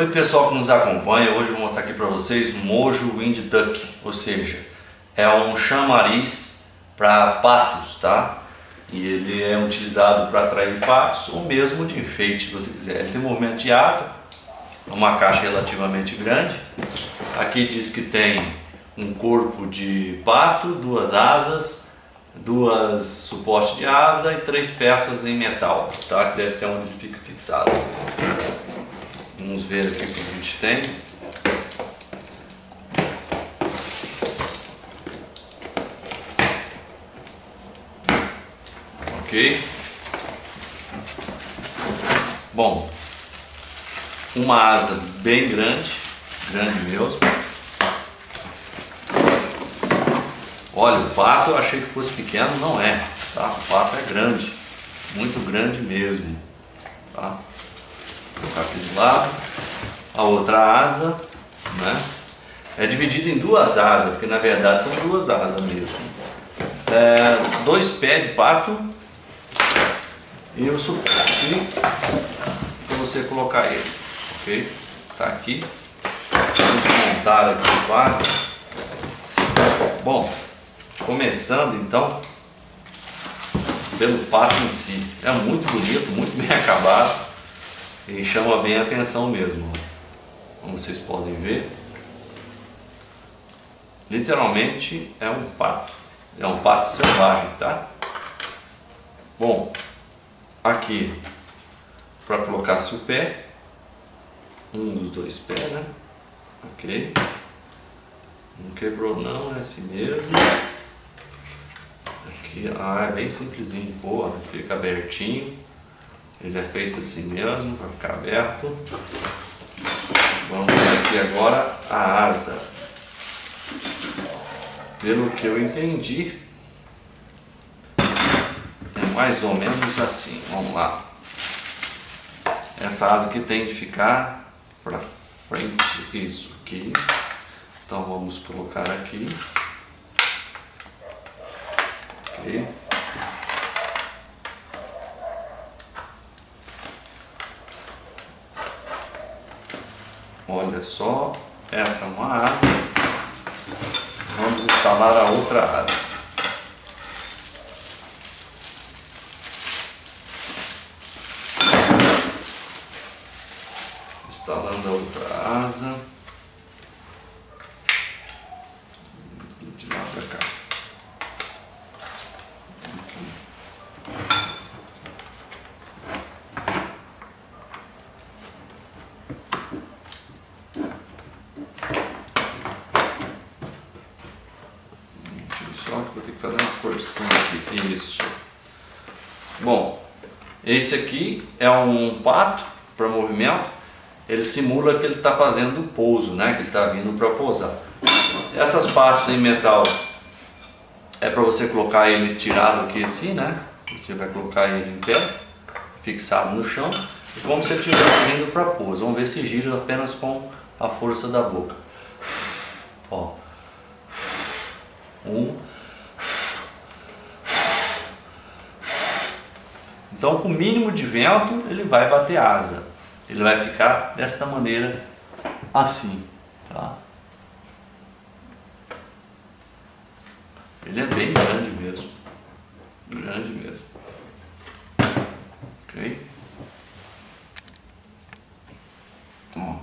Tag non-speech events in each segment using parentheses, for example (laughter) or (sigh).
Oi pessoal que nos acompanha, hoje eu vou mostrar aqui para vocês Mojo Wind Duck, ou seja, é um chamariz para patos, tá? E ele é utilizado para atrair patos ou mesmo de enfeite, se você quiser. Ele tem movimento de asa, uma caixa relativamente grande. Aqui diz que tem um corpo de pato, duas asas, duas suportes de asa e três peças em metal, tá? Que deve ser onde ele fica fixado. Vamos ver aqui o que a gente tem. Ok. Bom, uma asa bem grande, grande mesmo. Olha, o pato eu achei que fosse pequeno, não é, tá? O pato é grande, muito grande mesmo, tá? Colocar aqui de lado. A outra asa, né? É dividida em duas asas, porque na verdade são duas asas mesmo. É, dois pés de pato e o suporte para você colocar ele, ok? Tá aqui. Vamos montar aqui o pato. Bom, começando então pelo pato em si. É muito bonito, muito bem (laughs) acabado e chama bem a atenção mesmo. Como vocês podem ver, literalmente é um pato, é um pato selvagem, tá? Bom, aqui para colocar-se o pé, um dos dois pés, né? Ok. Não quebrou não, é assim mesmo. Aqui, ah, é bem simplesinho de pôr, fica abertinho. Ele é feito assim mesmo, para ficar aberto. Vamos ver aqui agora a asa. Pelo que eu entendi, é mais ou menos assim. Vamos lá. Essa asa que tem de ficar para frente, isso aqui. Então vamos colocar aqui. Ok. Olha só, essa é uma asa. Vamos instalar a outra asa. Instalando a outra asa. De lá para cá. Só que vou ter que fazer uma forcinha aqui. Isso. Bom, esse aqui é um pato para movimento. Ele simula que ele está fazendo o pouso, né? Que ele está vindo para pousar. Essas partes em metal é para você colocar ele estirado aqui assim, né? Você vai colocar ele em pé, fixado no chão, como se ele estivesse vindo para pouso. Vamos ver se gira apenas com a força da boca. Ó. Um. Então, com o mínimo de vento, ele vai bater asa. Ele vai ficar desta maneira, assim, tá? Ele é bem grande mesmo. Grande mesmo. Ok? Ó.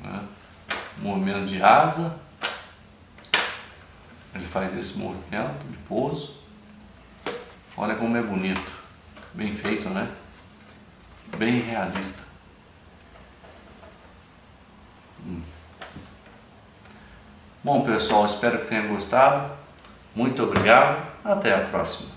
Né? Movimento de asa. Ele faz esse movimento de pouso. Olha como é bonito. Bem feito, né? Bem realista. Hum. Bom pessoal, espero que tenham gostado. Muito obrigado. Até a próxima.